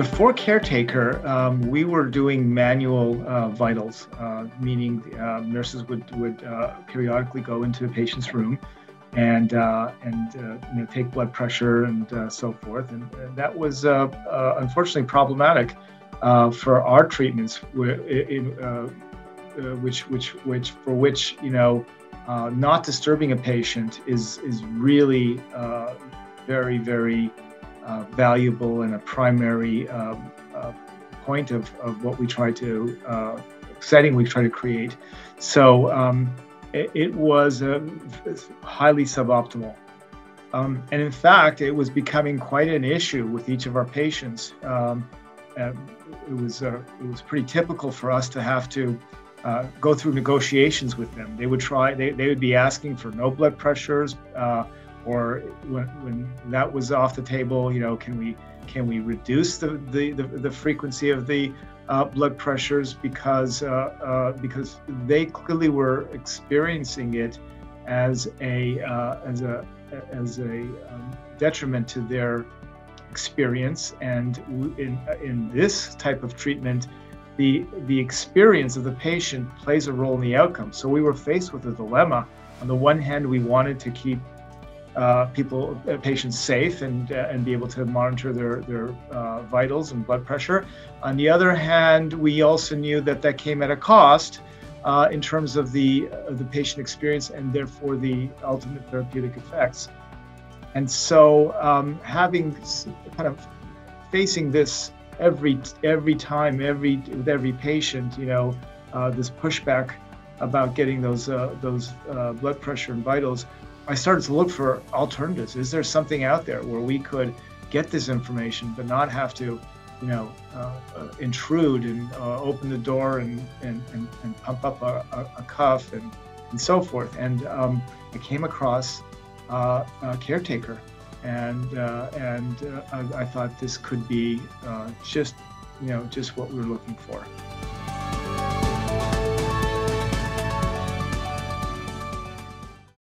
Before caretaker, um, we were doing manual uh, vitals, uh, meaning uh, nurses would would uh, periodically go into a patient's room and uh, and uh, you know, take blood pressure and so forth, and, that was unfortunately problematic for our treatments, which which which for which you know not disturbing a patient is is really very very uh, valuable and a primary um, uh, point of, of what we try to uh, setting we try to create. So um, it, it, was highly suboptimal. Um, and in fact, it was becoming quite an issue with each of our patients. Um, it was uh, it was pretty typical for us to have to uh, go through negotiations with them. They would try. They, they would be asking for no blood pressures. Uh, or when, when that was off the table, you know, can we can we reduce the the, the, the frequency of the uh, blood pressures because uh, uh, because they clearly were experiencing it as a uh, as a as a um, detriment to their experience. And in in this type of treatment the the experience of the patient plays a role in the outcome. So we were faced with a dilemma. On the one hand we wanted to keep uh, people, uh, patients safe and uh, and be able to monitor their their uh, vitals and blood pressure. On the other hand, we also knew that that came at a cost uh, in terms of the the patient experience and therefore the ultimate therapeutic effects. And so, um, having kind of facing this every every time, every with every patient, you know, uh, this pushback about getting those those blood pressure and vitals I started to look for alternatives. Is there something out there where we could get this information but not have to, you know, uh, uh, intrude and uh, open the door and, and, and, and pump up a, a, a, cuff and, and so forth. And um, I came across uh, a caretaker and uh, and uh, I, I, thought this could be just, you know, just what we're looking for.